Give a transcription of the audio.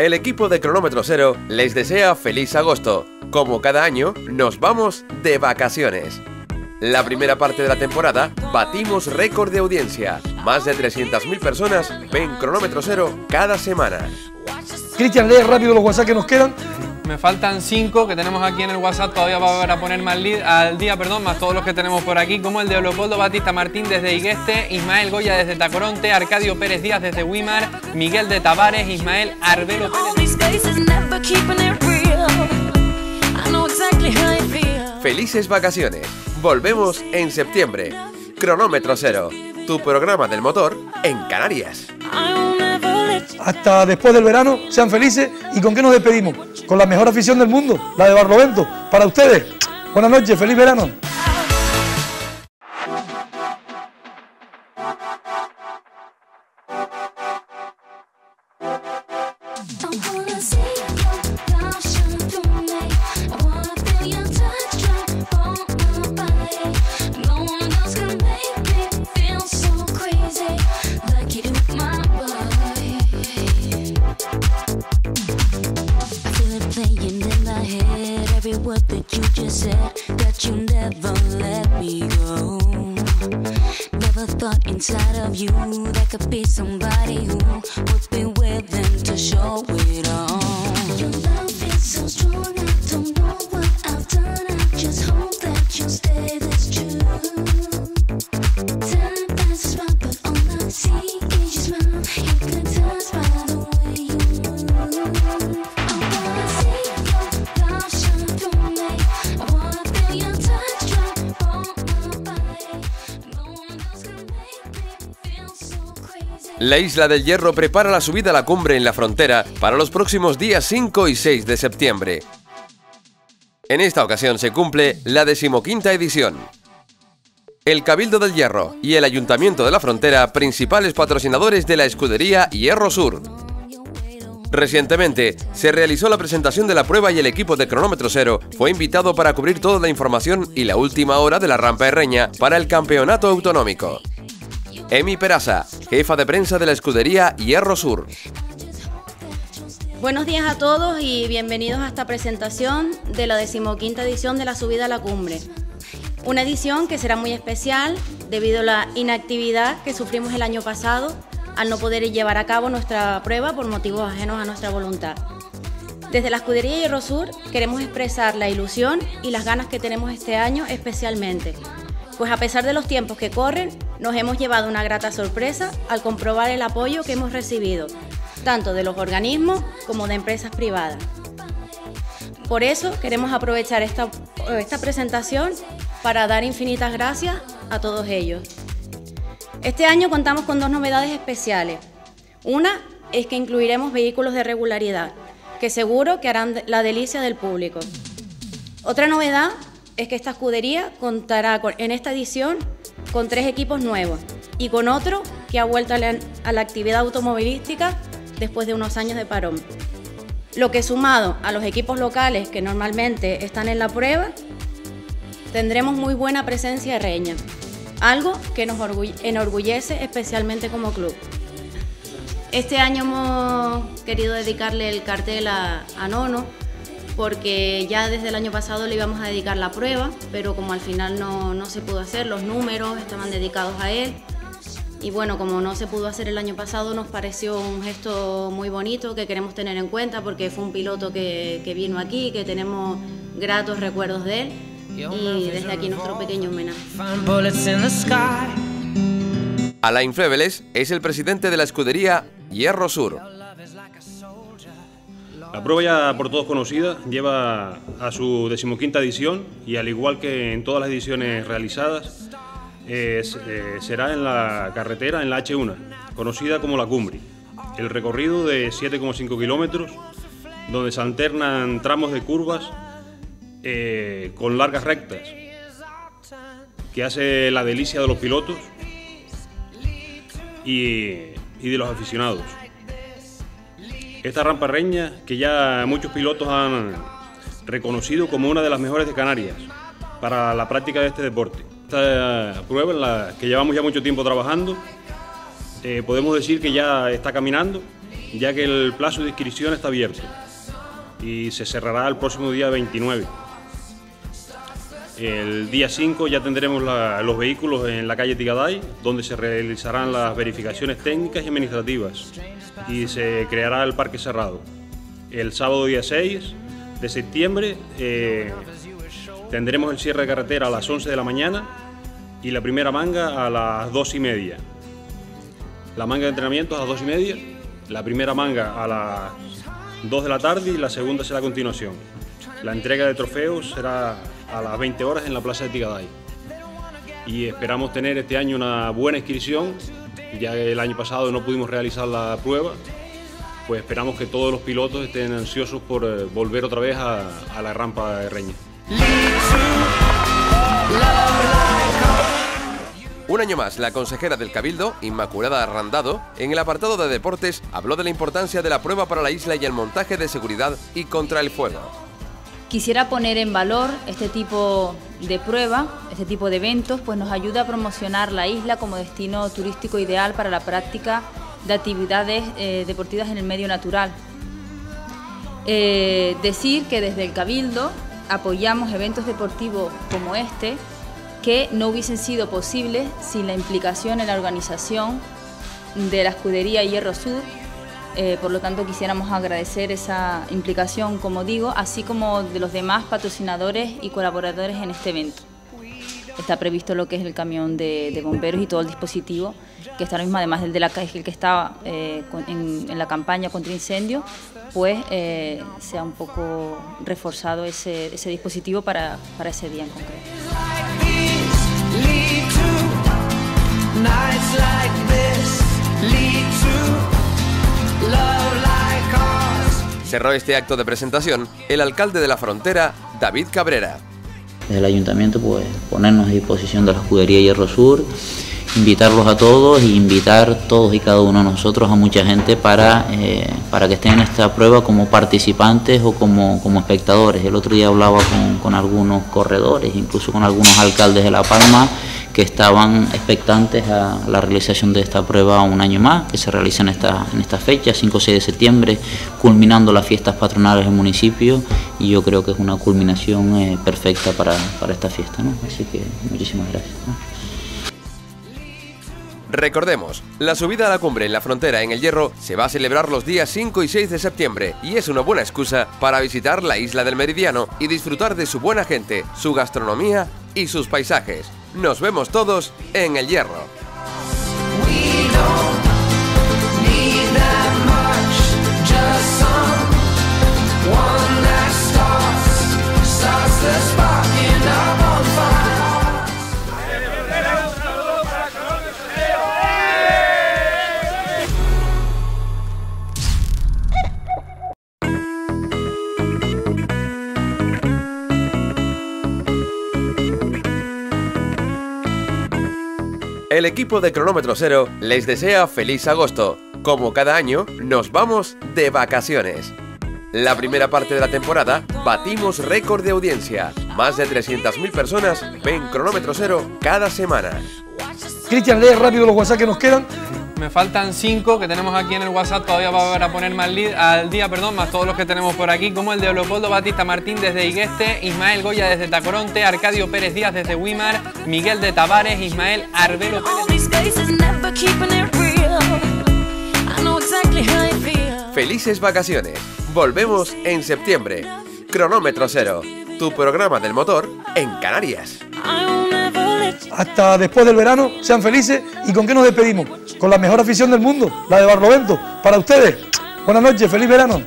El equipo de Cronómetro Cero les desea feliz agosto. Como cada año, nos vamos de vacaciones. La primera parte de la temporada batimos récord de audiencia. Más de 300.000 personas ven Cronómetro Cero cada semana. Cristian, lee rápido los WhatsApp que nos quedan. Me faltan cinco que tenemos aquí en el WhatsApp todavía para poner más al día, perdón, más todos los que tenemos por aquí, como el de Leopoldo Batista Martín desde Igueste, Ismael Goya desde Tacoronte, Arcadio Pérez Díaz desde Wimar, Miguel de Tavares, Ismael Arbelo Pérez. Felices vacaciones. Volvemos en septiembre. Cronómetro Cero, tu programa del motor en Canarias. Hasta después del verano, sean felices. ¿Y con qué nos despedimos? Con la mejor afición del mundo, la de Barlovento. Para ustedes, buenas noches, feliz verano. La Isla del Hierro prepara la subida a la cumbre en la frontera para los próximos días 5 y 6 de septiembre. En esta ocasión se cumple la decimoquinta edición. El Cabildo del Hierro y el Ayuntamiento de la Frontera, principales patrocinadores de la escudería Hierro Sur. Recientemente se realizó la presentación de la prueba y el equipo de Cronómetro Cero fue invitado para cubrir toda la información y la última hora de la rampa de Reña para el campeonato autonómico. Emi Peraza, jefa de prensa de la escudería Hierro Sur. Buenos días a todos y bienvenidos a esta presentación de la decimoquinta edición de la subida a la cumbre. Una edición que será muy especial debido a la inactividad que sufrimos el año pasado al no poder llevar a cabo nuestra prueba por motivos ajenos a nuestra voluntad. Desde la escudería Hierro Sur queremos expresar la ilusión y las ganas que tenemos este año especialmente pues a pesar de los tiempos que corren, nos hemos llevado una grata sorpresa al comprobar el apoyo que hemos recibido, tanto de los organismos como de empresas privadas. Por eso queremos aprovechar esta, esta presentación para dar infinitas gracias a todos ellos. Este año contamos con dos novedades especiales. Una es que incluiremos vehículos de regularidad, que seguro que harán la delicia del público. Otra novedad es que esta escudería contará en esta edición con tres equipos nuevos y con otro que ha vuelto a la, actividad automovilística después de unos años de parón. Lo que sumado a los equipos locales que normalmente están en la prueba, tendremos muy buena presencia de reña, algo que nos enorgullece especialmente como club. Este año hemos querido dedicarle el cartel a, a Nono, porque ya desde el año pasado le íbamos a dedicar la prueba, pero como al final no, se pudo hacer, los números estaban dedicados a él. Y bueno, como no se pudo hacer el año pasado, nos pareció un gesto muy bonito que queremos tener en cuenta porque fue un piloto que, que vino aquí, que tenemos gratos recuerdos de él. Y desde aquí nuestro pequeño homenaje. Alain Flebeles es el presidente de la escudería Hierro Sur. La prueba ya por todos conocida lleva a su decimoquinta edición y al igual que en todas las ediciones realizadas, eh, será en la carretera, en la H1, conocida como la Cumbre. El recorrido de 7,5 kilómetros, donde se alternan tramos de curvas eh, con largas rectas, que hace la delicia de los pilotos y de los aficionados. Esta rampa reña que ya muchos pilotos han reconocido como una de las mejores de Canarias para la práctica de este deporte. Esta prueba en la que llevamos ya mucho tiempo trabajando, eh, podemos decir que ya está caminando ya que el plazo de inscripción está abierto y se cerrará el próximo día 29. El día 5 ya tendremos los vehículos en la calle Tigaday, donde se realizarán las verificaciones técnicas y administrativas y se creará el parque cerrado. El sábado día 6 de septiembre eh, tendremos el cierre de carretera a las 11 de la mañana y la primera manga a las 2 y media. La manga de entrenamiento a las 2 y media, la primera manga a las 2 de la tarde y la segunda será a continuación. La entrega de trofeos será a las 20 horas en la Plaza de Tigaday. Y esperamos tener este año una buena inscripción, ya que el año pasado no pudimos realizar la prueba, pues esperamos que todos los pilotos estén ansiosos por eh, volver otra vez a, a la rampa de Reña. Un año más, la consejera del Cabildo, Inmaculada Arrandado, en el apartado de deportes, habló de la importancia de la prueba para la isla y el montaje de seguridad y contra el fuego. Quisiera poner en valor este tipo de prueba, este tipo de eventos, pues nos ayuda a promocionar la isla como destino turístico ideal para la práctica de actividades eh, deportivas en el medio natural. Eh, decir que desde el Cabildo apoyamos eventos deportivos como este que no hubiesen sido posibles sin la implicación en la organización de la escudería Hierro Sur. Eh, por lo tanto, quisiéramos agradecer esa implicación, como digo, así como de los demás patrocinadores y colaboradores en este evento. Está previsto lo que es el camión de, bomberos y todo el dispositivo, que está ahora mismo, además del de la que estaba eh, en, la campaña contra incendio, pues eh, se ha un poco reforzado ese, dispositivo para, para ese día en concreto. Cerró este acto de presentación el alcalde de la frontera, David Cabrera. Desde el ayuntamiento, pues ponernos a disposición de la escudería Hierro Sur, invitarlos a todos y invitar todos y cada uno de nosotros a mucha gente para, eh, para que estén en esta prueba como participantes o como, como espectadores. El otro día hablaba con algunos corredores, incluso con algunos alcaldes de La Palma que estaban expectantes a la realización de esta prueba un año más, que se realiza en esta, en esta fecha, 5 o 6 de septiembre, culminando las fiestas patronales del municipio y yo creo que es una culminación eh, perfecta para, para, esta fiesta. ¿no? Así que muchísimas gracias. Recordemos, la subida a la cumbre en la frontera en el Hierro se va a celebrar los días 5 y 6 de septiembre y es una buena excusa para visitar la isla del Meridiano y disfrutar de su buena gente, su gastronomía y sus paisajes. Nos vemos todos en el Hierro. El equipo de Cronómetro Cero les desea feliz agosto. Como cada año, nos vamos de vacaciones. La primera parte de la temporada batimos récord de audiencia. Más de 300.000 personas ven Cronómetro Cero cada semana. Cristian, lee rápido los WhatsApp que nos quedan me faltan cinco que tenemos aquí en el WhatsApp, todavía va a poner más al día, perdón, más todos los que tenemos por aquí, como el de Leopoldo Batista Martín desde Igueste, Ismael Goya desde Tacoronte, Arcadio Pérez Díaz desde Wimar, Miguel de Tavares, Ismael Arbelo Pérez. Felices vacaciones. Volvemos en septiembre. Cronómetro Cero, tu programa del motor en Canarias. Hasta después del verano, sean felices. ¿Y con qué nos despedimos? Con la mejor afición del mundo, la de Barlovento. Para ustedes, buenas noches, feliz verano.